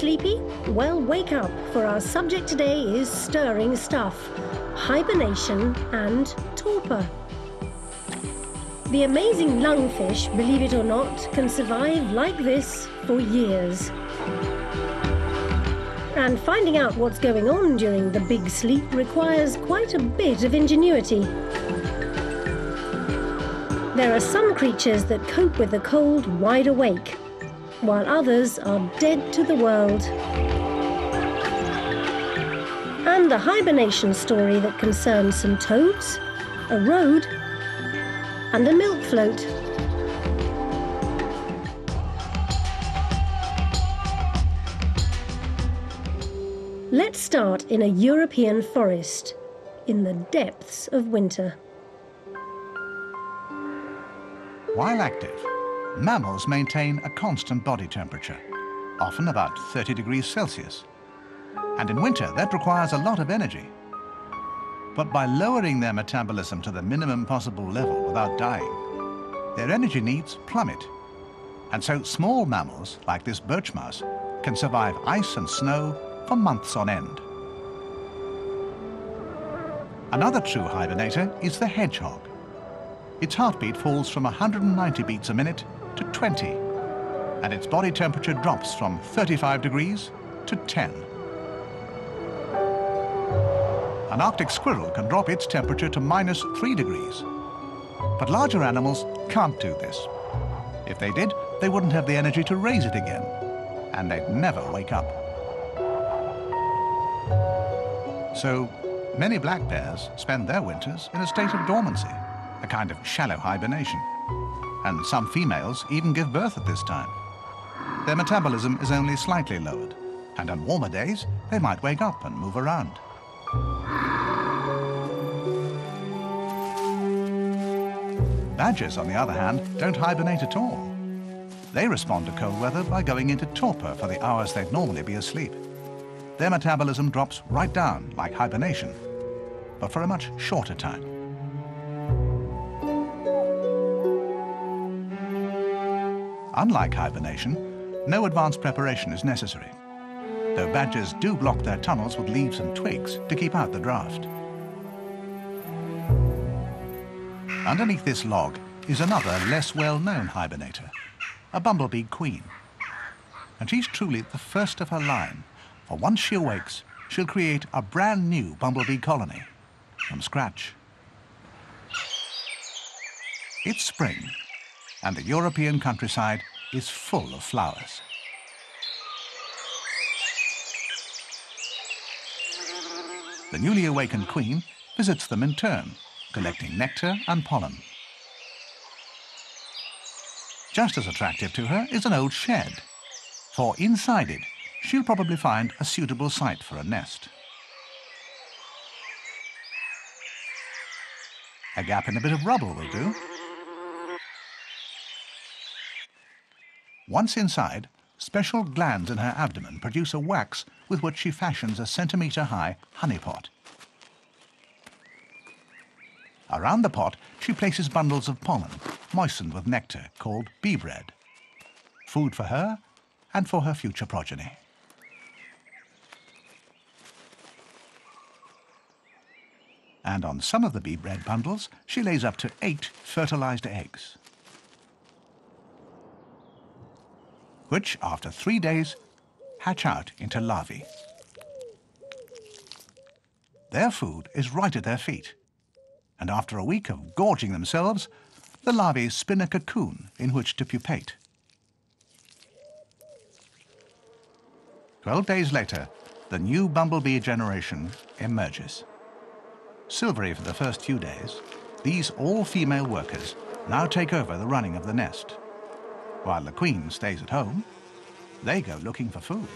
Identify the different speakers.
Speaker 1: sleepy? Well, wake up, for our subject today is stirring stuff hibernation and torpor. The amazing lungfish, believe it or not, can survive like this for years. And finding out what's going on during the big sleep requires quite a bit of ingenuity. There are some creatures that cope with the cold wide awake, while others are dead to the world. And the hibernation story that concerns some toads, a road, and a milk float. Let's start in a European forest, in the depths of winter.
Speaker 2: While active, mammals maintain a constant body temperature, often about 30 degrees Celsius. And in winter, that requires a lot of energy. But by lowering their metabolism to the minimum possible level without dying, their energy needs plummet. And so small mammals, like this birch mouse, can survive ice and snow for months on end. Another true hibernator is the hedgehog. Its heartbeat falls from 190 beats a minute to 20, and its body temperature drops from 35 degrees to 10. An Arctic squirrel can drop its temperature to minus 3 degrees. But larger animals can't do this. If they did, they wouldn't have the energy to raise it again, and they'd never wake up. So many black bears spend their winters in a state of dormancy, a kind of shallow hibernation. And some females even give birth at this time. Their metabolism is only slightly lowered, and on warmer days, they might wake up and move around. Badgers, on the other hand, don't hibernate at all. They respond to cold weather by going into torpor for the hours they'd normally be asleep. Their metabolism drops right down, like hibernation, but for a much shorter time. Unlike hibernation, no advanced preparation is necessary, though badgers do block their tunnels with leaves and twigs to keep out the draft. Underneath this log is another less well-known hibernator, a bumblebee queen. And she's truly the first of her line, for once she awakes, she'll create a brand new bumblebee colony from scratch. It's spring, and the European countryside is full of flowers. The newly awakened queen visits them in turn, collecting nectar and pollen. Just as attractive to her is an old shed, for inside it she'll probably find a suitable site for a nest. A gap in a bit of rubble will do. Once inside, special glands in her abdomen produce a wax with which she fashions a centimetre-high honey pot. Around the pot, she places bundles of pollen, moistened with nectar, called bee bread. Food for her and for her future progeny. And on some of the bee bread bundles, she lays up to eight fertilized eggs. Which, after three days, hatch out into larvae. Their food is right at their feet, and after a week of gorging themselves, the larvae spin a cocoon in which to pupate. Twelve days later, the new bumblebee generation emerges. Silvery for the first few days, these all-female workers now take over the running of the nest. While the queen stays at home, they go looking for food.